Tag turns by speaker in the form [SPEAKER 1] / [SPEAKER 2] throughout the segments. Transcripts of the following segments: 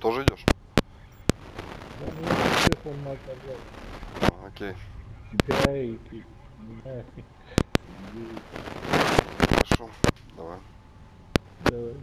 [SPEAKER 1] Тоже идешь? Окей. Хорошо. Давай.
[SPEAKER 2] Давай.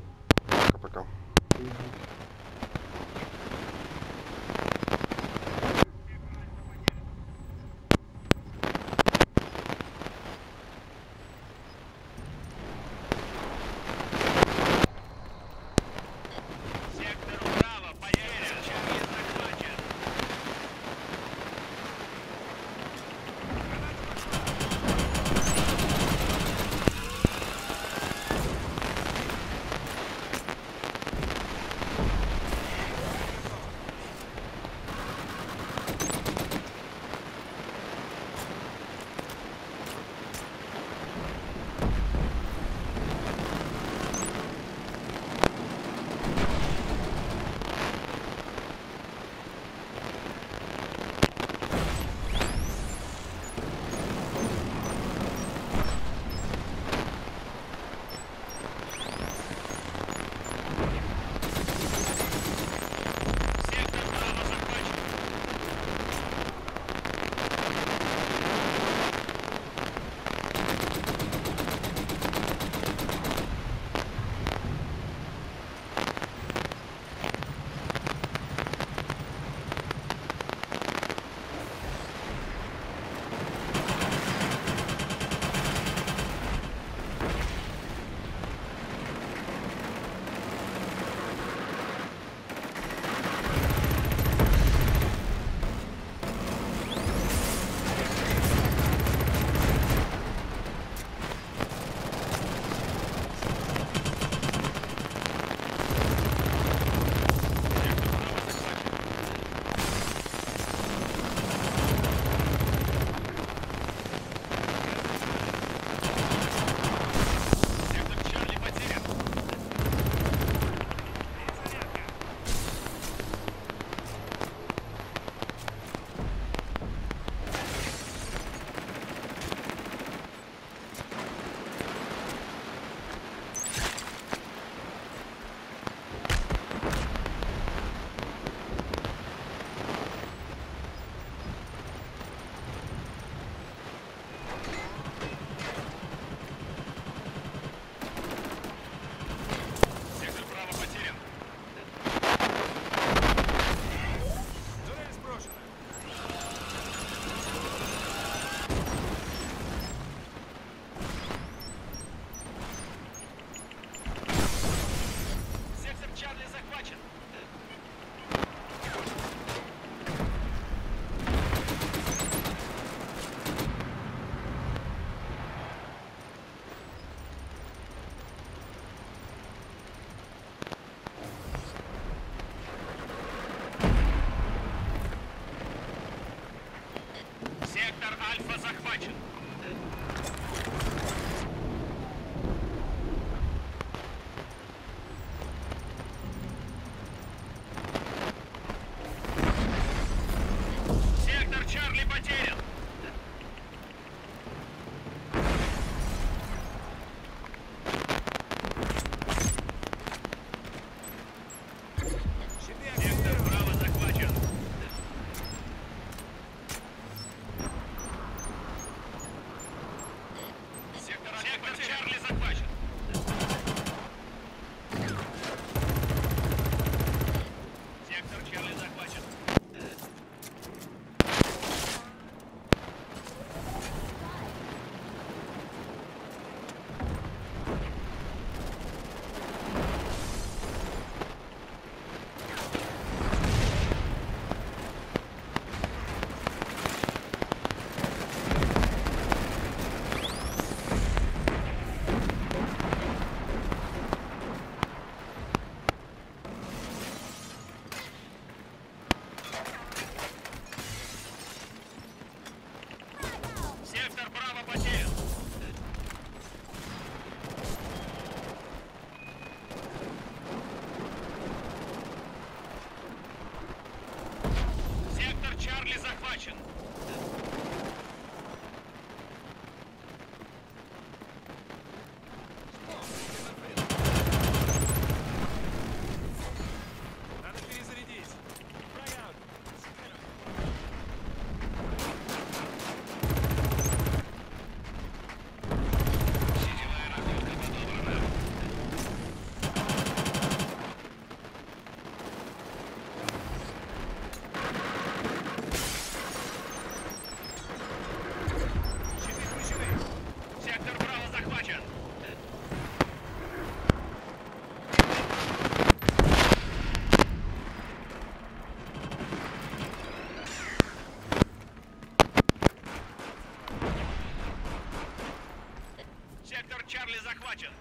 [SPEAKER 3] захвачен.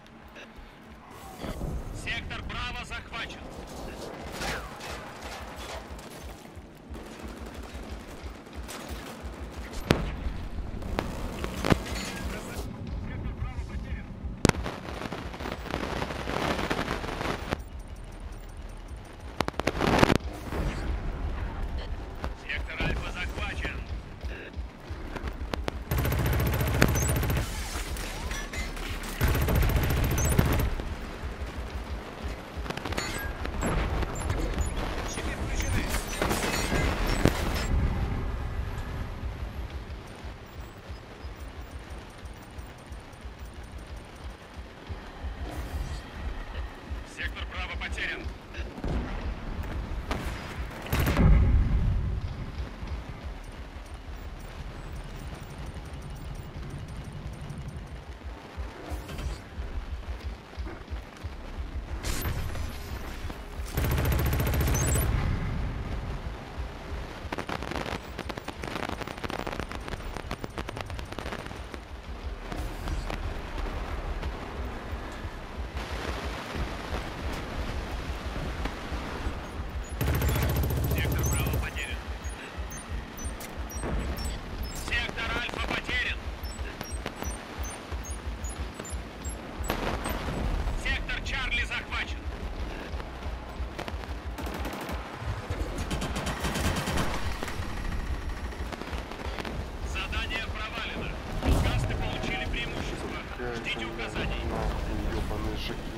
[SPEAKER 3] Сектор Браво захвачен. потерян. Ждите указаний.
[SPEAKER 1] ёбаный Жигин.